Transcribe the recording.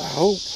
I hope.